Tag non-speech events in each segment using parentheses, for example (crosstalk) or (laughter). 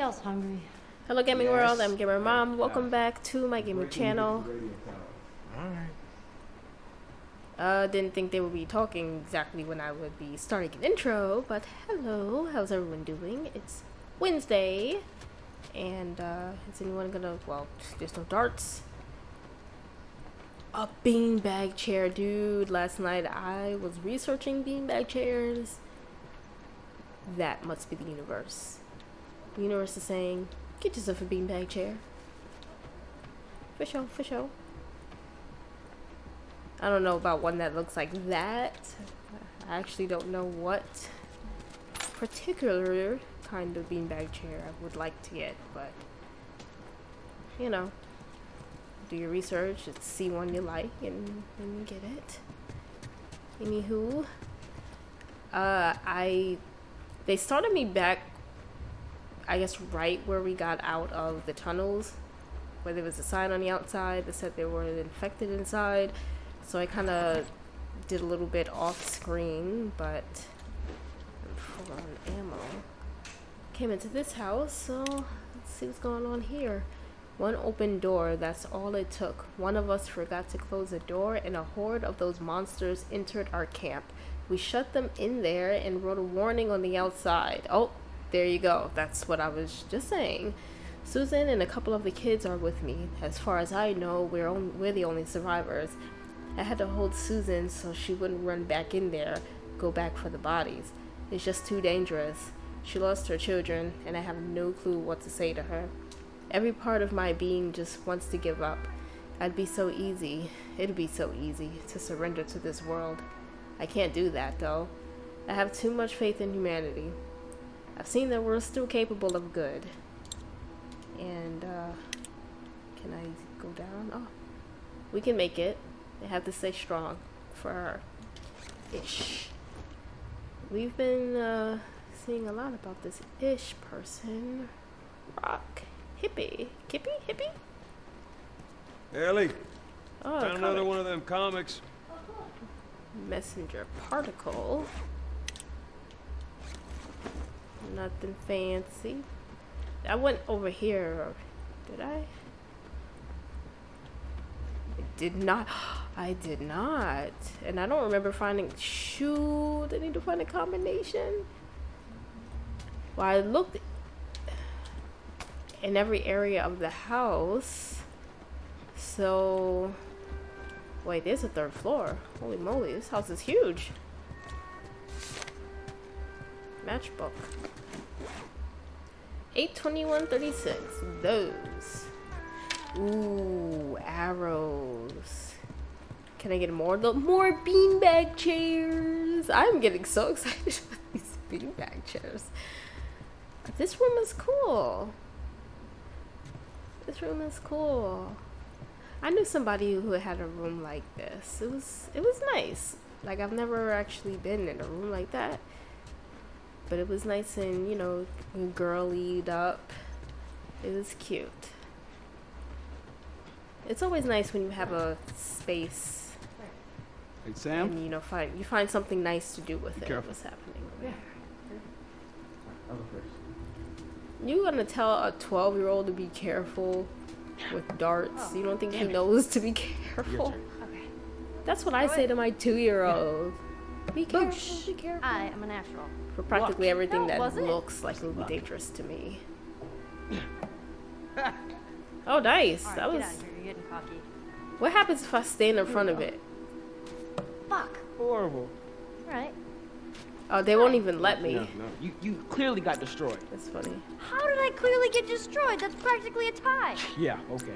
anybody else hungry? Hello, Gaming Yes. World. I'm Gamer Mom. Welcome back to my gaming channel. Alright. Uh, didn't think they would be talking exactly when I would be starting an intro, but hello, how's everyone doing? It's Wednesday, and uh, is anyone gonna? Well, there's no darts. A beanbag chair, dude. Last night I was researching beanbag chairs. That must be the universe. The universe is saying, get yourself a beanbag chair. For sure, for sure. I don't know about one that looks like that. I actually don't know what particular kind of beanbag chair I would like to get, but you know, do your research see one you like and, and get it. Anywho, uh, I they started me back, I guess, right where we got out of the tunnels, where there was a sign on the outside that said they were infected inside. So I kind of did a little bit off screen, but I'm full on ammo. Came into this house, so let's see what's going on here. One open door, that's all it took. One of us forgot to close the door, and a horde of those monsters entered our camp. We shut them in there and wrote a warning on the outside. Oh, there you go. That's what I was just saying. Susan and a couple of the kids are with me. As far as I know, we're, on, we're the only survivors. I had to hold Susan so she wouldn't run back in there, go back for the bodies. It's just too dangerous. She lost her children, and I have no clue what to say to her. Every part of my being just wants to give up. I'd be so easy, it'd be so easy to surrender to this world. I can't do that though. I have too much faith in humanity. I've seen that we're still capable of good. And, uh, can I go down? Oh, we can make it. They have to stay strong for her. Ish. We've been uh, seeing a lot about this ish person. Rock. Hippie. Kippy? Hippie? Ellie, Oh, found another one of them comics. Messenger particle. Nothing fancy. I went over here. Did I? I did not. (gasps) I did not. And I don't remember finding. Shoot. I need to find a combination. Well, I looked in every area of the house. So. Wait, there's a third floor. Holy moly, this house is huge. Matchbook. 82136. Those. Ooh, arrows. Can I get more? The more beanbag chairs. I'm getting so (laughs) excited about these beanbag chairs. This room is cool. This room is cool. I knew somebody who had a room like this. It was it was nice. Like I've never actually been in a room like that. But it was nice and, you know, girlied up. It was cute. It's always nice when you have a space Hey, Sam. and you know find you find something nice to do with Be it. careful. What's happening over here? You gonna tell a twelve year old to be careful with darts? You don't think he knows to be (laughs) careful? Okay. That's what I say to my two year old. Be careful, be careful. I am a natural. For practically everything No, that was it? looks like it would be dangerous to me. (laughs) Oh, nice. Alright, that get was. out of here. You're getting cocky. What happens if I stand in front of it? Fuck. Horrible. Alright. Oh, they won't even let me. No, no. You you clearly got destroyed. That's funny. How did I clearly get destroyed? That's practically a tie. Yeah, okay.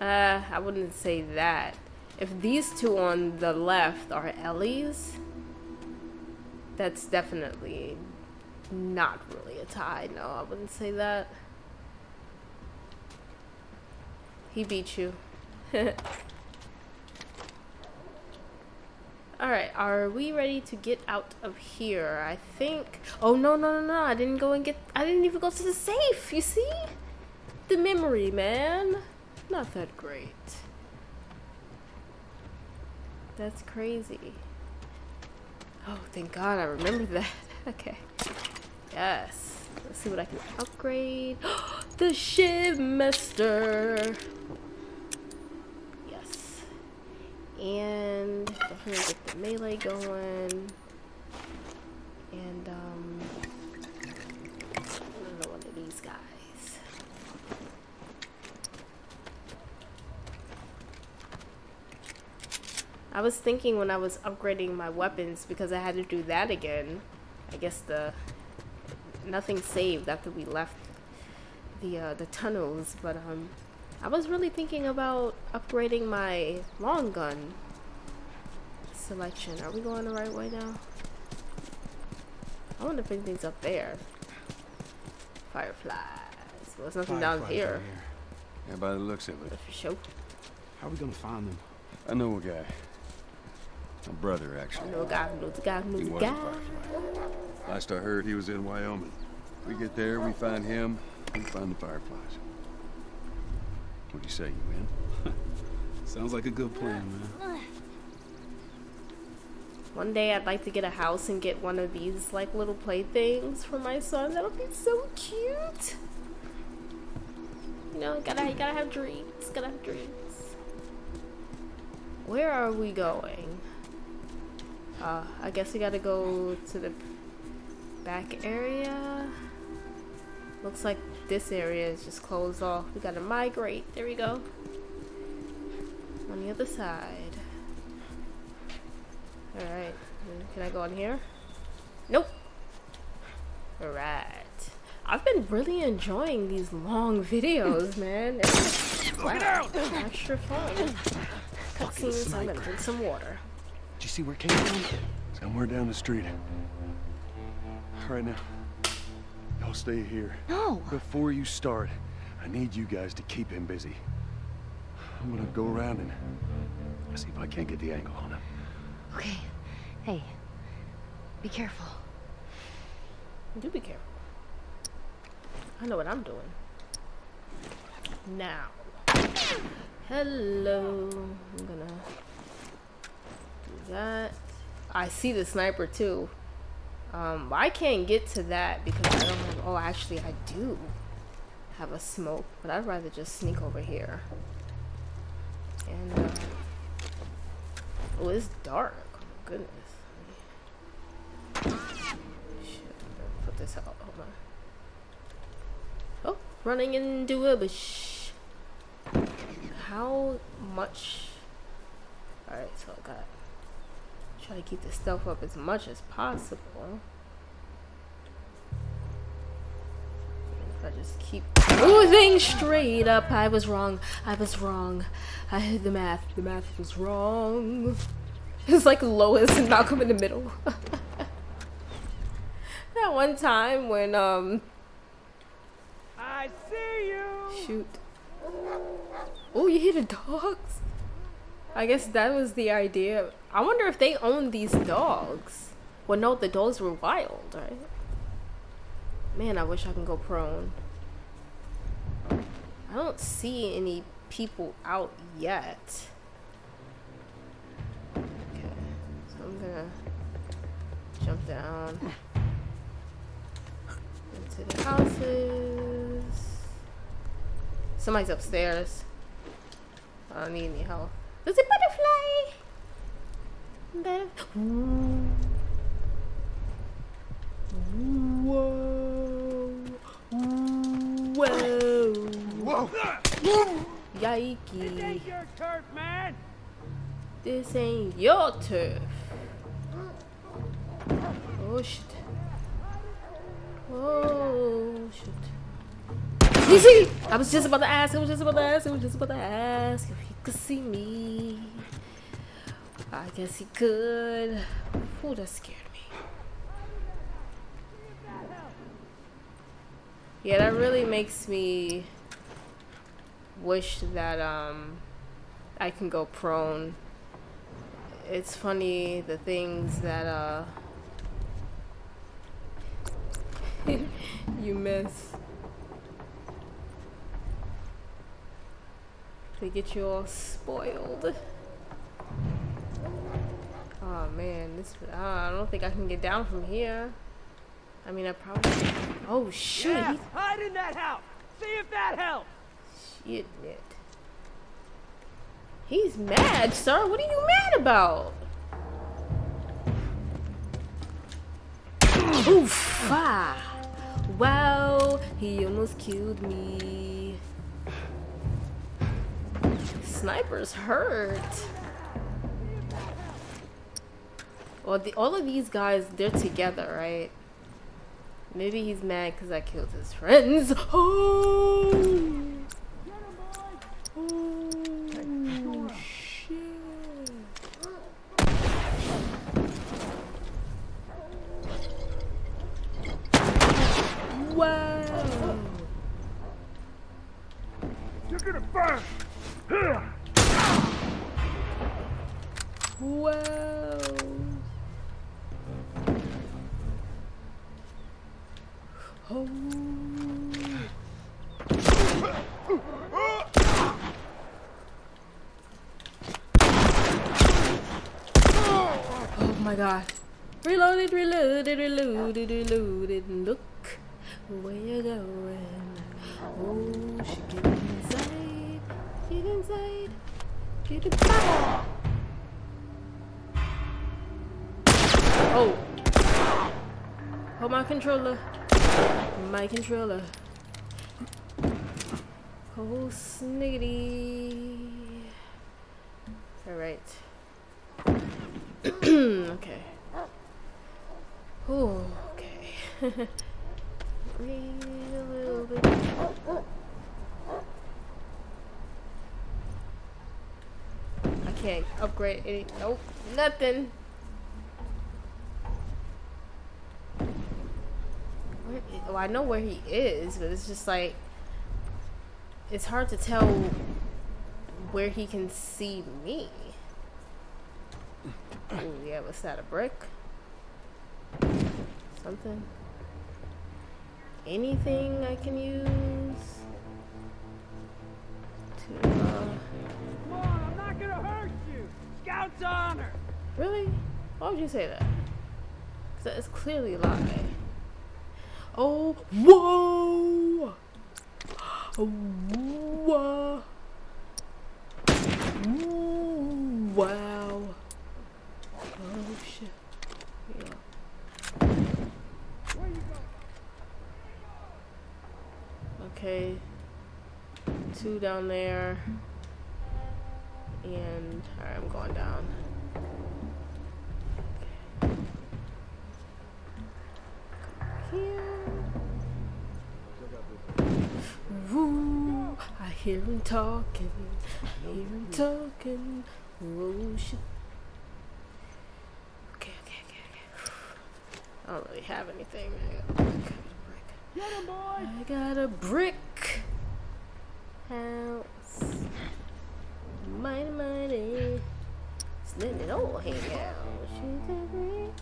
Uh, I wouldn't say that. If these two on the left are Ellie's, that's definitely not really a tie. No, I wouldn't say that. He beat you. (laughs) Alright, are we ready to get out of here? I think. Oh, no, no, no, no. I didn't go and get. I didn't even go to the safe. You see? The memory, man. Not that great. That's crazy. Oh, thank God I remember that. (laughs) okay. Yes. Let's see what I can upgrade. (gasps) the Shivmaster. Yes. And definitely get the melee going. And um another one of these guys. I was thinking when I was upgrading my weapons because I had to do that again. I guess the nothing saved after we left the uh, the tunnels, but um, I was really thinking about upgrading my long gun selection. Are we going the right way now? I want to if things up there. Fireflies. Well, there's nothing down Fireflies here. Yeah, by the looks of it. But for sure. How are we gonna find them? I know a guy. My brother, I actually. know a guy who knows a guy who He knows a was a firefly. Last I heard, he was in Wyoming. We get there, we find him, we find the fireflies. What do you say, you in? (laughs) Sounds like a good plan, man. One day I'd like to get a house and get one of these like little playthings for my son. That'll be so cute. You know, gotta gotta have dreams. Gotta have dreams. Where are we going? Uh, I guess we gotta go to the back area. Looks like this area is just closed off. We gotta migrate. There we go. On the other side. Alright. Can I go in here? Nope. Alright. I've been really enjoying these long videos, man. It's wow, extra fun. Cutscenes, I'm gonna drink some water. Did you see where it came from? Somewhere down the street. All right, now. Y'all stay here. No. Before you start, I need you guys to keep him busy. I'm gonna go around and see if I can't get the angle on him. Okay. Hey. Be careful. Do be careful. I know what I'm doing. Now. Hello. I'm gonna do that. I see the sniper too. Um, I can't get to that because I don't have. Oh, actually, I do have a smoke, but I'd rather just sneak over here. And uh, oh, it's dark. Oh, goodness. Shit, put this out. Hold on. Oh, running into a bush. How much? Alright, so I got. Try to keep the stealth up as much as possible. If I just keep moving straight up, I was wrong. I was wrong. I had the math. The math was wrong. (laughs) It's like Lois and Malcolm in the middle. (laughs) that one time when um I see you. shoot. Oh, you hear the dogs? I guess that was the idea. I wonder if they own these dogs. Well, no, the dogs were wild, right? Man, I wish I can go prone. I don't see any people out yet. Okay, so I'm gonna jump down into the houses. Somebody's upstairs. I don't need any help. There's a butterfly. But whoa, whoa, Whoa! yikey! Your turf, man. This ain't your turf. Oh shit. Oh shit. Easy! (laughs) I was just about to ask, I was just about to ask, I was just about to ask if he could see me. I guess he could. Ooh, that scared me. Yeah, that really makes me wish that um I can go prone. It's funny the things that uh (laughs) you miss. They get you all spoiled. Oh man, this uh, I don't think I can get down from here. I mean, I probably. Oh shit! Yeah, He, hide in that house. See if that helps. shit, it. He's mad, sir. What are you mad about? Oof! Ah. Wow, he almost killed me. Snipers hurt. Well, the, all of these guys, they're together, right? Maybe he's mad because I killed his friends. (laughs) Oh! Oh, shit. Wow. You're gonna burn. Wow. Oh. Oh my god. Reloaded, reloaded, reloaded, reloaded. Look where you're going. Oh, she get inside. Get inside. Get inside. Oh. Hold my controller. My controller. Oh, sniggity. Alright. (clears throat) okay. Oh, okay. (laughs) Breathe a little bit. I can't upgrade any. Nope, nothing. Where i- well, I know where he is, but it's just like it's hard to tell where he can see me. Ooh, yeah, what's that? A brick? Something? Anything I can use to? Uh, Come on, I'm not gonna hurt you. Scout's honor. really? Why would you say that? Because that is clearly a lie. Oh, whoa! (gasps) Oh, whoa! Ooh, wow! Oh shit! Yeah. Where you going? Okay, two down there, and I'm going down. Here. Woo! I hear him talking. I hear him talking. Oh shit. Okay, okay, okay, okay. I don't really have anything. I got a brick. I a brick. Get him, boys. I got a brick house. Mighty, mighty. Just letting it all hang out. She's a brick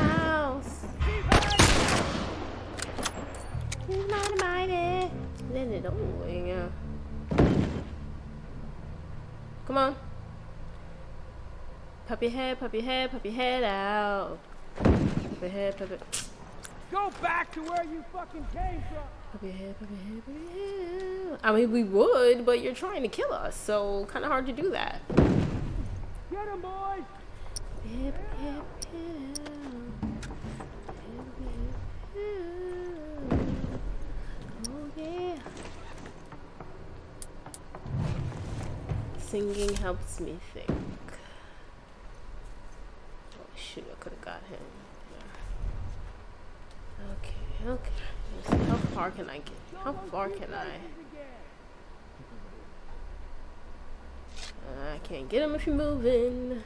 house. She's mighty, mighty. Letting it all hang out. Come on. Pop your head, pop your head, pop your head out. Pop your head, pop it. Go back to where you fucking came from. Pop your head, pop your head, pop your head. I mean, we would, but you're trying to kill us, so kind of hard to do that. Get him, boys. Hip, hip, hip. Oh, yeah. Singing helps me think. Shoot, I could have got him. Okay, okay. Let's see, How far can I get? How far can I? I can't get him if you're moving.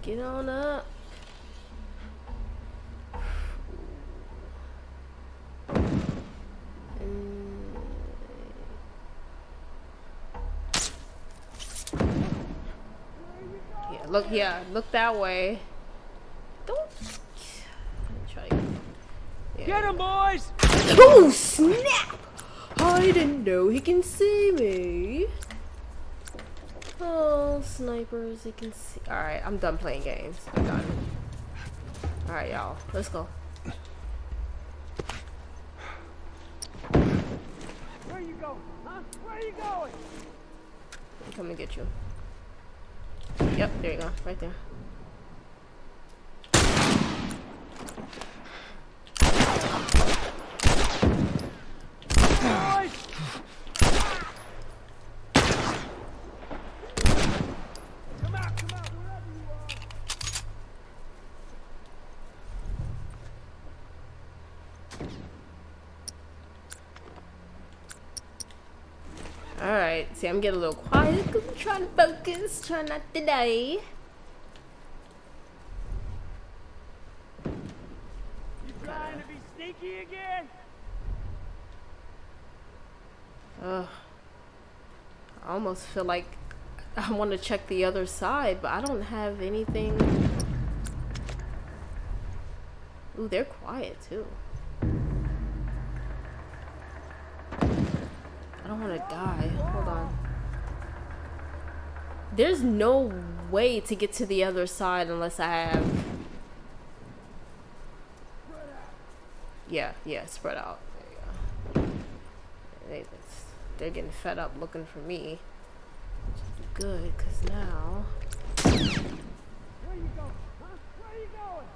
Get on up. Yeah, look, yeah, look that way. Don't try. Yeah. Get him, boys. Oh snap! I didn't know he can see me. Oh, snipers, you can see. Alright, I'm done playing games. I'm done. Alright, y'all. Let's go. Where are you going? Huh? Where are you going? I'm coming to get you. Yep, there you go. Right there. Boys! Come out, come out, wherever you are. Alright, see, I'm getting a little quiet because I'm trying to focus, trying not to die. You trying to be sneaky again? Ugh. I almost feel like I want to check the other side, but I don't have anything. Ooh, they're quiet too. Don't want to die. Hold on. There's no way to get to the other side unless I have. Yeah, yeah, spread out. There you go. They, they're getting fed up looking for me. Which is good, because now. Where you going? Huh? Where you going?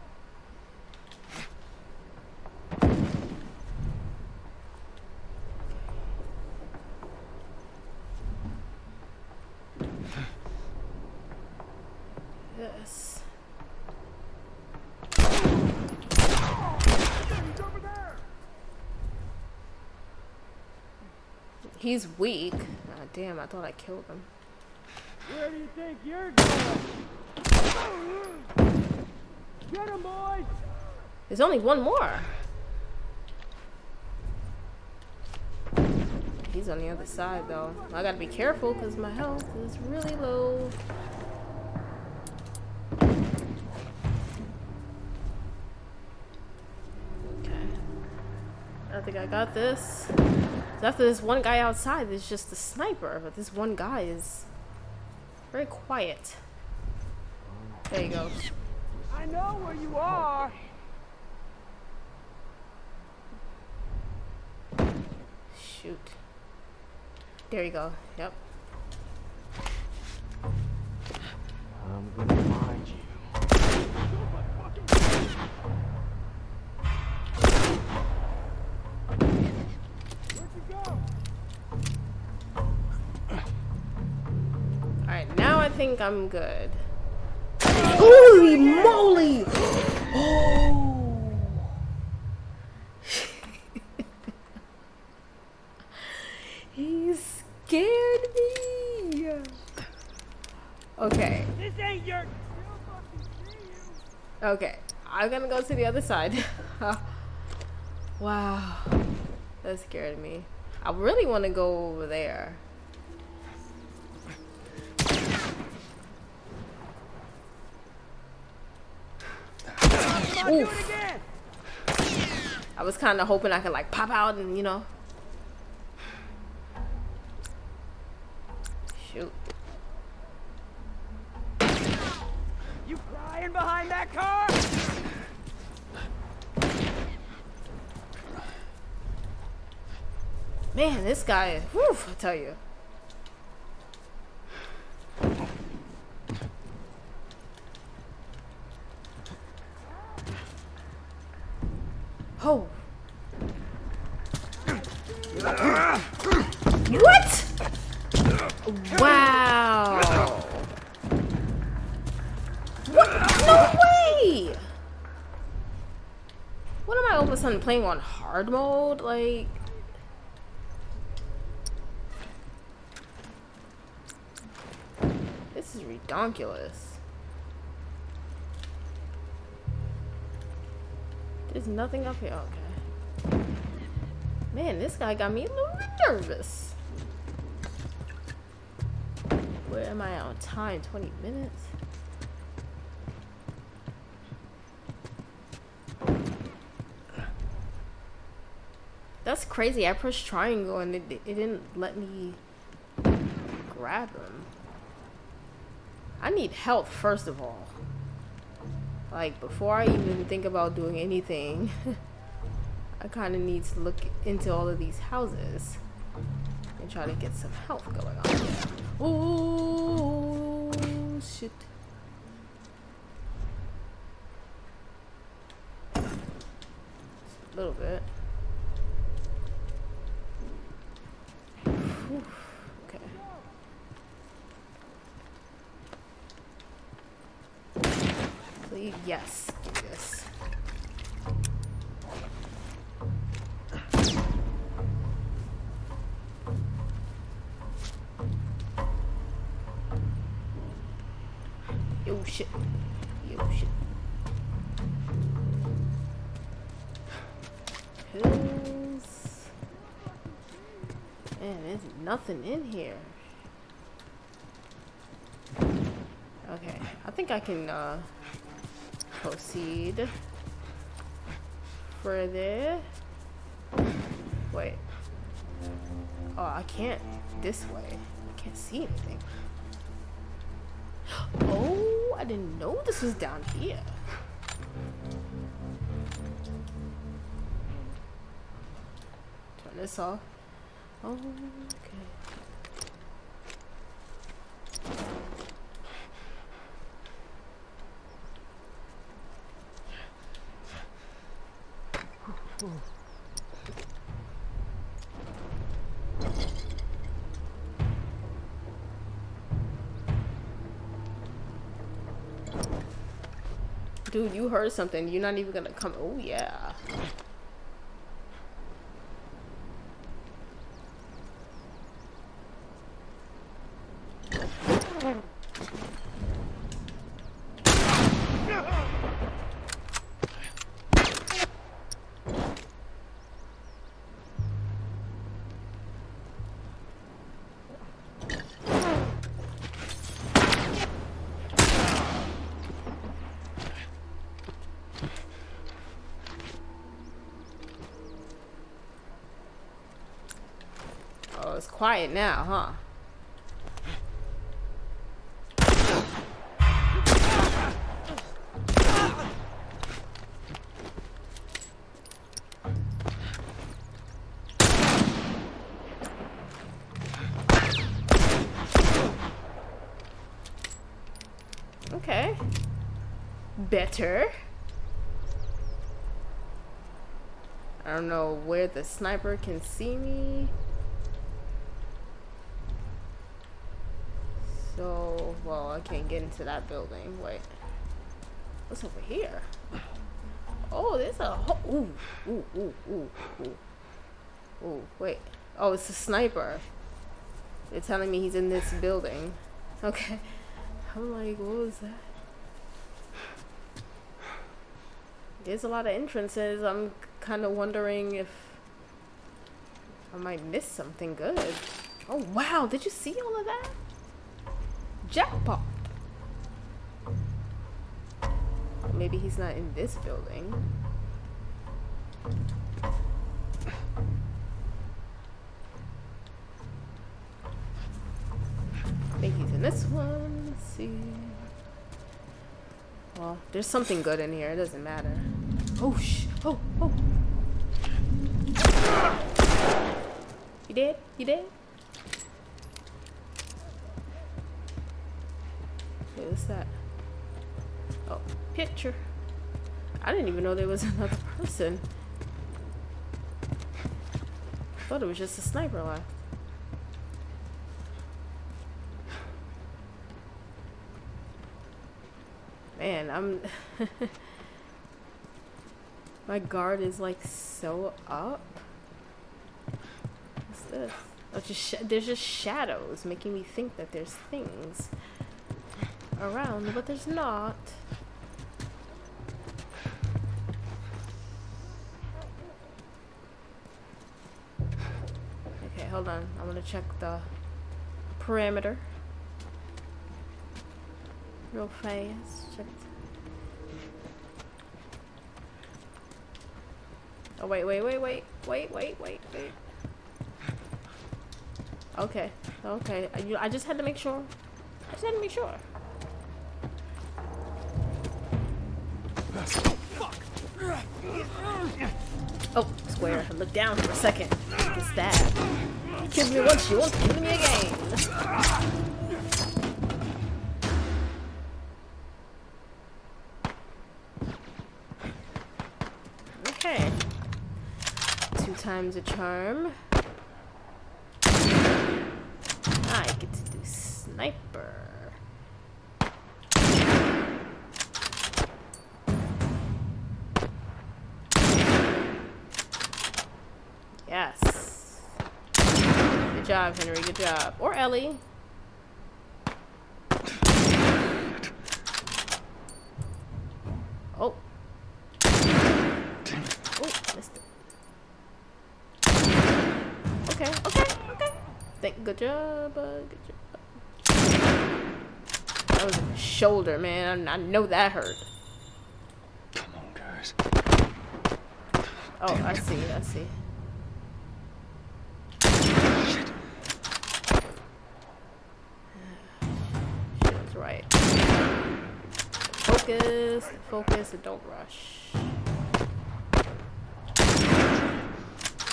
Yes. He's weak. Ah, damn, I thought I killed him. Where do you think you're going? Get him, boys! There's only one more. He's on the other side, though. I gotta be careful because my health is really low. Okay. I think I got this. After this one guy outside, there's just a sniper, but this one guy is very quiet. There you go. I know where you are! Shoot. There you go. Yep. I'm gonna find you. Alright, now I think I'm good. Holy moly! Oh! (laughs) he scared me! Okay, This ain't your. You'll fucking see you. okay. I'm gonna go to the other side. (laughs) wow. That scared me. I really want to go over there. Come on, do it Oof. I was kind of hoping I could like pop out and you know. Shoot. You crying behind that car? Man, this guy, whew, I tell you. Oh. What? Wow. What? No way. What am I all of a sudden playing on hard mode? Like. This is redonkulous. There's nothing up here. Okay. Man, this guy got me a little bit nervous. Where am I on time? 20 minutes? That's crazy. I pressed triangle and it, it didn't let me grab him. I need health first of all. Like before I even think about doing anything, (laughs) I kind of need to look into all of these houses and try to get some health going on. Oh shit. A little bit. Whew. Okay. Yes, this. Yo, shit. Yo, shit. Pills. Man, there's nothing in here. Okay, I think I can uh, proceed further. Wait. Oh, I can't this way. I can't see anything. (gasps) Oh, I didn't know this was down here. Turn this off. Oh, okay. Dude, you heard something. You're not even gonna come. Oh, yeah. Quiet now, huh? Okay. Better. I don't know where the sniper can see me. So, well, I can't get into that building. Wait. What's over here? Oh, there's a ooh, ooh, ooh, ooh, ooh. Ooh, wait. Oh, it's a sniper. They're telling me he's in this building. Okay. I'm like, what was that? There's a lot of entrances. I'm kind of wondering if I might miss something good. Oh, wow. Did you see all of that? Jackpot. Maybe he's not in this building. I think he's in this one. Let's see. Well, there's something good in here. It doesn't matter. Oh, sh. Oh, oh. You did? You did? Wait, what's that? Picture. I didn't even know there was (laughs) another person. I thought it was just a sniper left. Man, I'm... (laughs) My guard is like so up. What's this? Oh, just there's just shadows making me think that there's things around, but there's not. Hold on, I'm gonna check the parameter real fast. Check. Oh wait, wait, wait, wait, wait, wait, wait, wait. Okay, okay. I, I just had to make sure. I just had to make sure. Oh, square. Look down for a second. Get stabbed. Killed me once, you won't kill me again. Okay. Two times a charm. I get to do sniper. Yes. Good job, Henry. Good job. Or Ellie. Oh. Oh, missed it. Okay, okay, okay. Thank, good job, uh, good job. That was in the shoulder, man. I know that hurt. Come on, guys. Oh, I see, I see. She was right. Focus, focus, and don't rush.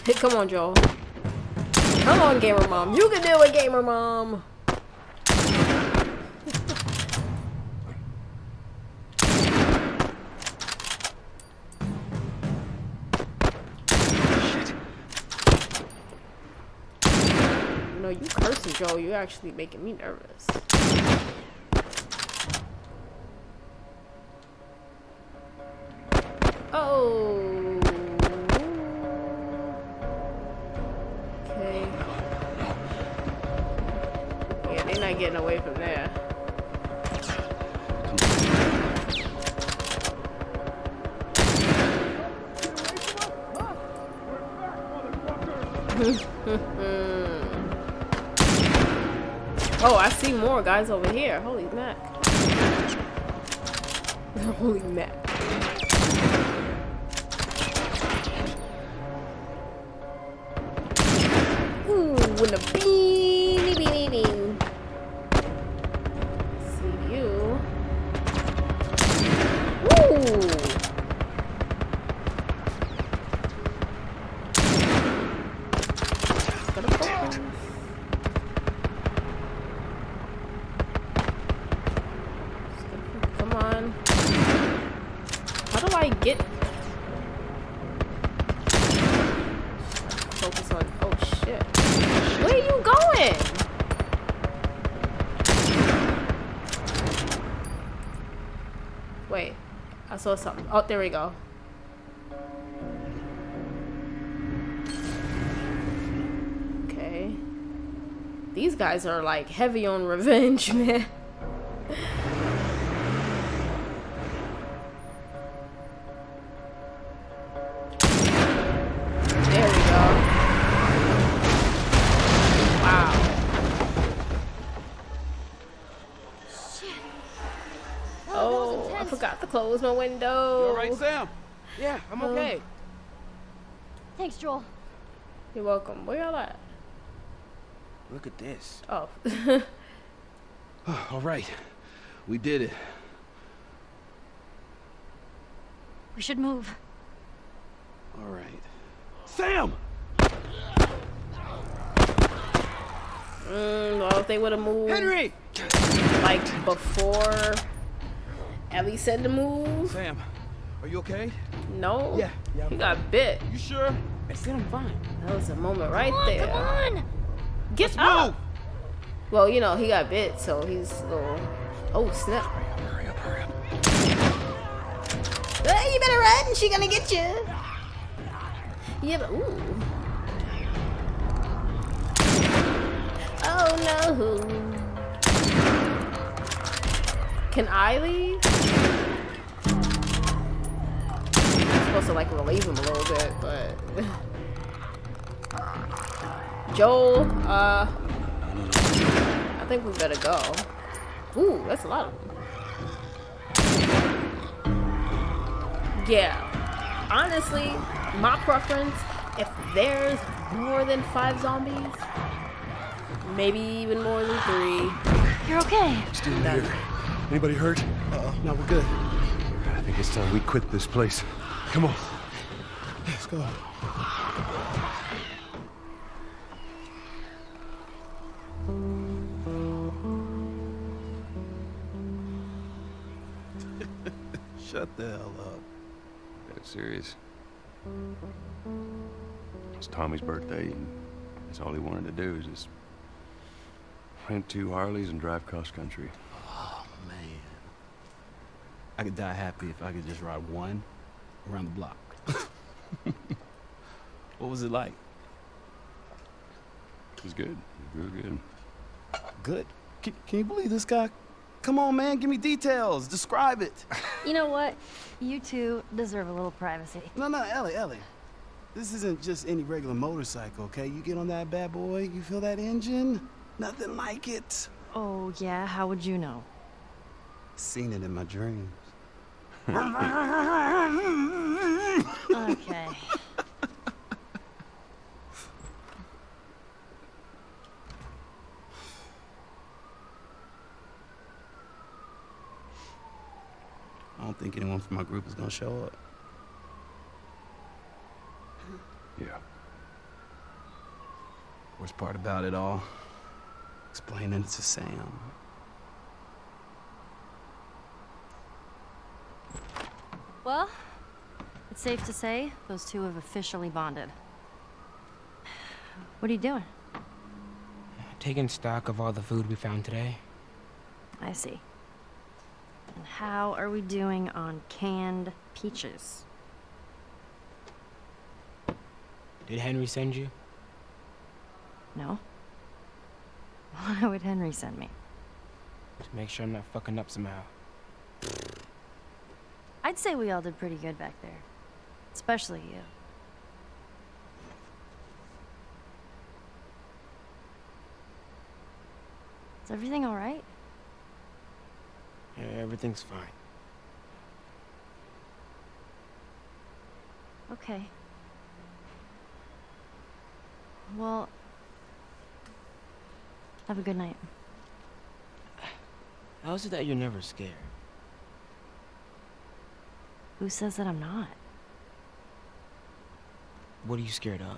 Hey, come on, Joel. Come on, gamer mom. You can do it, gamer mom. (laughs) Know, you cursing, Joel. You're actually making me nervous. Getting away from there. (laughs) Oh, I see more guys over here. Holy mac. (laughs) Holy mac. Ooh, with a saw something. Oh, there we go. Okay. These guys are like heavy on revenge, (laughs) man. Close my window. You all right, Sam? Yeah, I'm Oh. okay. Thanks, Joel. You're welcome. Where y'all at? Look at this. (laughs) Oh. All right. We did it. We should move. All right. Sam! mm, well, if they would have moved Henry! like before Ellie said to move, Sam, are you okay? no. Yeah, yeah, He I'm got bit. You sure? I said I'm fine. That was a moment right Come on, there. come on! Get Let's up. move! Well, you know, he got bit, so he's a little. Oh, snap. Hurry up, hurry up. Hey, you better run. She gonna get you. Yeah, but ooh. Oh no. Can I leave? Supposed to like relieve him a little bit, but (laughs) Joel, uh, I think we better go. Ooh, that's a lot of them. Yeah. Honestly, my preference, if there's more than five zombies, maybe even more than three, You're okay. Still here. Anybody hurt? No, we're good. I think it's time we quit this place. Come on. Let's go. (laughs) Shut the hell up. That's serious. It's Tommy's birthday, and that's all he wanted to do is just rent two Harleys and drive cross country. Oh, man. I could die happy if I could just ride one around the block. (laughs) what was it like? It was good. Real good. Good. Can, can you believe this guy? Come on, man, give me details. Describe it. (laughs) You know what? You two deserve a little privacy. No, no, Ellie, Ellie. This isn't just any regular motorcycle, okay? You get on that bad boy, you feel that engine? Nothing like it. Oh, yeah? How would you know? Seen it in my dreams. Okay. I don't think anyone from my group is gonna show up. Yeah. Worst part about it all, explaining it to Sam. Well, it's safe to say those two have officially bonded. What are you doing? Taking stock of all the food we found today. I see. And how are we doing on canned peaches? Did Henry send you? No? (laughs) Why would Henry send me? To make sure I'm not fucking up somehow. I'd say we all did pretty good back there. Especially you. Is everything alright? Yeah, everything's fine. Okay. Well, have a good night. How is it that you're never scared? Who says that I'm not? What are you scared of?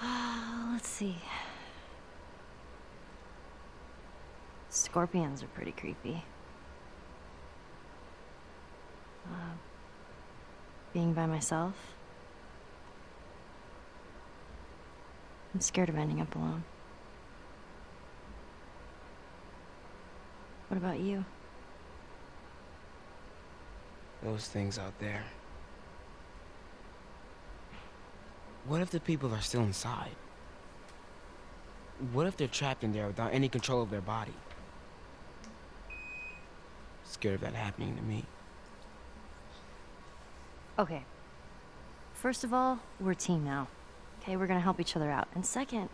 (sighs) Let's see. Scorpions are pretty creepy. Uh, being by myself. I'm scared of ending up alone. What about you? Those things out there. What if the people are still inside? What if they're trapped in there without any control of their body? I'm Scared of that happening to me. Okay. First of all, we're a team now. Okay, we're gonna help each other out. And second,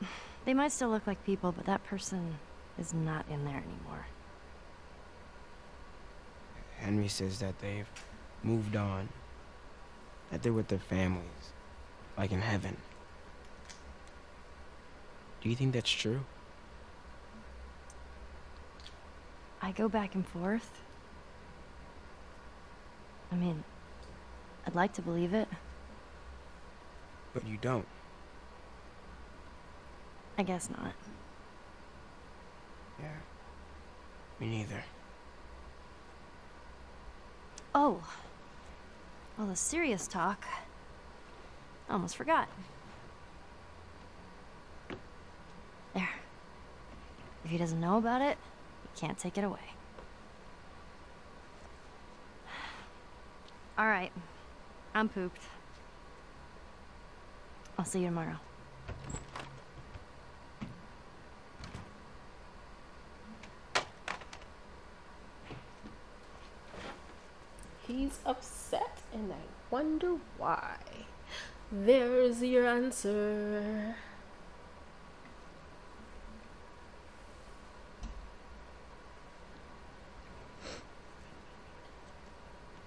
(sighs) they might still look like people, but that person is not in there anymore. Henry says that they've moved on. That they're with their families. Like in heaven. Do you think that's true? I go back and forth. I mean, I'd like to believe it. But you don't. I guess not. Yeah. Me neither. Oh. Well, the serious talk. I almost forgot. There. If he doesn't know about it, he can't take it away. All right. I'm pooped. I'll see you tomorrow. He's upset, and I wonder why. There's your answer.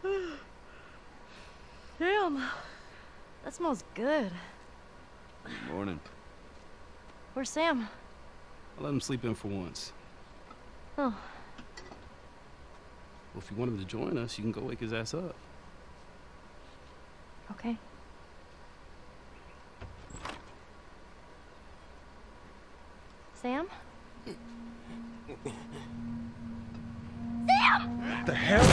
(sighs) Damn. That smells good. Good morning. Where's Sam? I let him sleep in for once. Oh, Well, if you want him to join us, you can go wake his ass up. okay. Sam? Sam! The hell?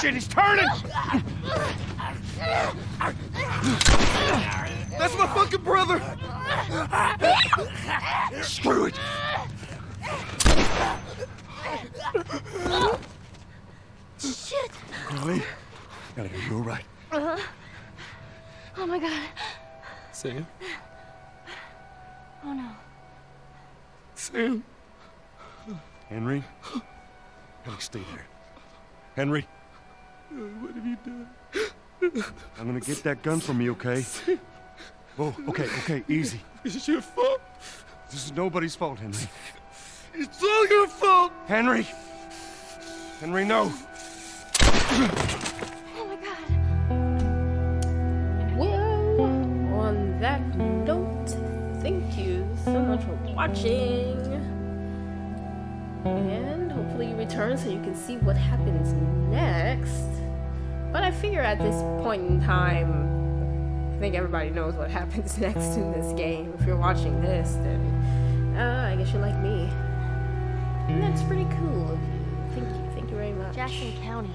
Shit, he's turning! That's my fucking brother! Screw it! Shit! Chloe? Gotta get you all right. Uh-huh. Oh my god. Sam? Oh no. Sam? Henry? Henry, stay there. Henry? What have you done? I'm gonna get that gun from you, okay? Oh, okay, okay, easy. This is your fault. This is nobody's fault, Henry. It's all your fault. Henry! Henry, no! Oh my god. Well, on that note, thank you so much for watching. And hopefully you return so you can see what happens next. But I figure at this point in time, I think everybody knows what (laughs) happens next in this game. If you're watching this, then uh, I guess you're like me. And that's pretty cool Jackson County.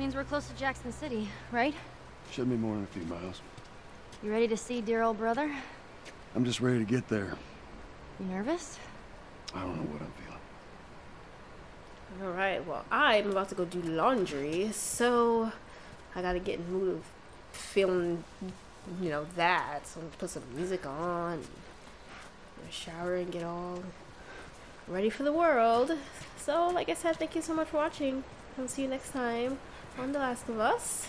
Means we're close to Jackson City, right? Shouldn't be more than a few miles. You ready to see dear old brother? I'm just ready to get there. You nervous? I don't know what I'm feeling. All right, well, I'm about to go do laundry, so I gotta get in the mood of feeling, you know, that. So I'm gonna put some music on, and shower and get all ready for the world. So, like I said, thank you so much for watching. I'll see you next time on The Last of Us.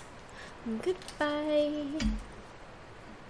Goodbye.